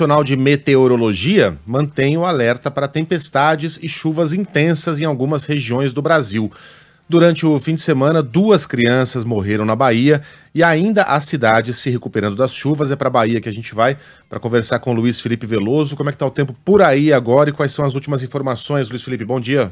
Nacional de Meteorologia mantém o alerta para tempestades e chuvas intensas em algumas regiões do Brasil. Durante o fim de semana, duas crianças morreram na Bahia e ainda a cidade se recuperando das chuvas. É para a Bahia que a gente vai para conversar com o Luiz Felipe Veloso. Como é que está o tempo por aí agora e quais são as últimas informações, Luiz Felipe? Bom dia.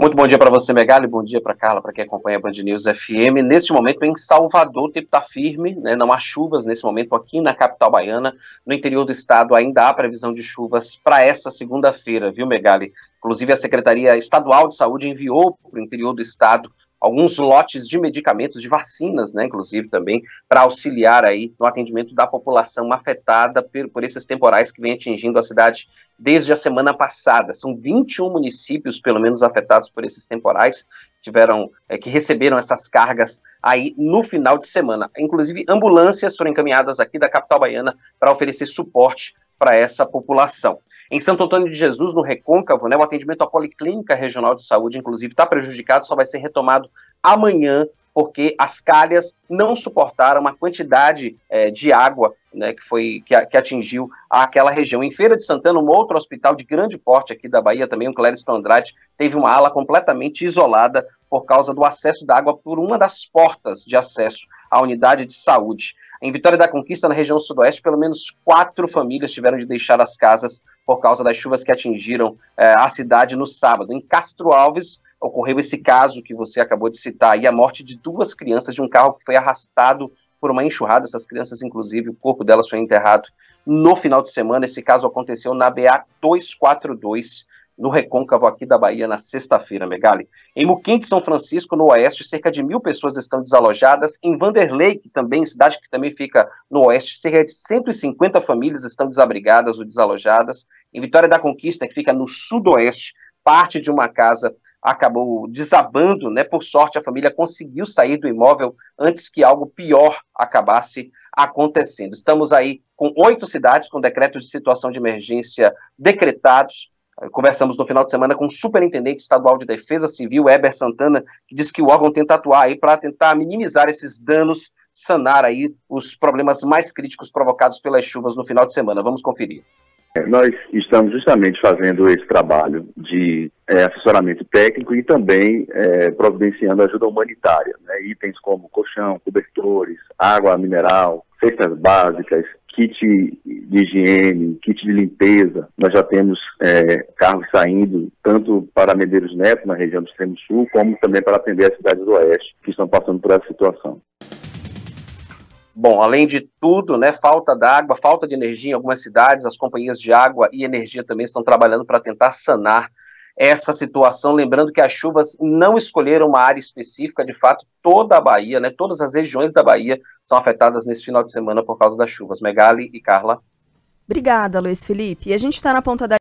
Muito bom dia para você, Megali, bom dia para Carla, para quem acompanha a Band News FM. Neste momento, em Salvador, o tempo está firme, né? não há chuvas nesse momento aqui na capital baiana. No interior do estado ainda há previsão de chuvas para esta segunda-feira, viu, Megali? Inclusive, a Secretaria Estadual de Saúde enviou para o interior do estado alguns lotes de medicamentos, de vacinas, né, inclusive também, para auxiliar aí no atendimento da população afetada por, por esses temporais que vem atingindo a cidade desde a semana passada. São 21 municípios, pelo menos, afetados por esses temporais, tiveram é, que receberam essas cargas aí no final de semana. Inclusive, ambulâncias foram encaminhadas aqui da capital baiana para oferecer suporte para essa população. Em Santo Antônio de Jesus, no Recôncavo, né, o atendimento à Policlínica Regional de Saúde, inclusive, está prejudicado, só vai ser retomado amanhã, porque as calhas não suportaram a quantidade é, de água né, que, foi, que, que, atingiu aquela região. Em Feira de Santana, um outro hospital de grande porte aqui da Bahia, também o Clériston Andrade, teve uma ala completamente isolada por causa do acesso da água por uma das portas de acesso à unidade de saúde. Em Vitória da Conquista, na região sudoeste, pelo menos quatro famílias tiveram de deixar as casas por causa das chuvas que atingiram é, a cidade no sábado. Em Castro Alves, ocorreu esse caso que você acabou de citar, e a morte de duas crianças de um carro que foi arrastado por uma enxurrada. Essas crianças, inclusive, o corpo delas foi enterrado no final de semana. Esse caso aconteceu na BA 242, no Recôncavo aqui da Bahia na sexta-feira, Megali. Em Muquim de São Francisco, no oeste, cerca de mil pessoas estão desalojadas. Em Vanderlei, que também, cidade que também fica no oeste, cerca de 150 famílias estão desabrigadas ou desalojadas. Em Vitória da Conquista, que fica no sudoeste, parte de uma casa acabou desabando, né? Por sorte, a família conseguiu sair do imóvel antes que algo pior acabasse acontecendo. Estamos aí com oito cidades com decretos de situação de emergência decretados. Conversamos no final de semana com o Superintendente Estadual de Defesa Civil, Heber Santana, que diz que o órgão tenta atuar aí para tentar minimizar esses danos, sanar aí os problemas mais críticos provocados pelas chuvas no final de semana. Vamos conferir. É, nós estamos justamente fazendo esse trabalho de é, assessoramento técnico e também é, providenciando ajuda humanitária, né? itens como colchão, cobertores, água mineral, cestas básicas, kit de higiene, kit de limpeza. Nós já temos é, carros saindo tanto para Medeiros Neto, na região do extremo sul, como também para atender as cidades do oeste, que estão passando por essa situação. Bom, além de tudo, né, falta d'água, falta de energia em algumas cidades, as companhias de água e energia também estão trabalhando para tentar sanar essa situação, lembrando que as chuvas não escolheram uma área específica, de fato, toda a Bahia, né, todas as regiões da Bahia são afetadas nesse final de semana por causa das chuvas. Megali e Carla. Obrigada, Luiz Felipe. E a gente está na ponta da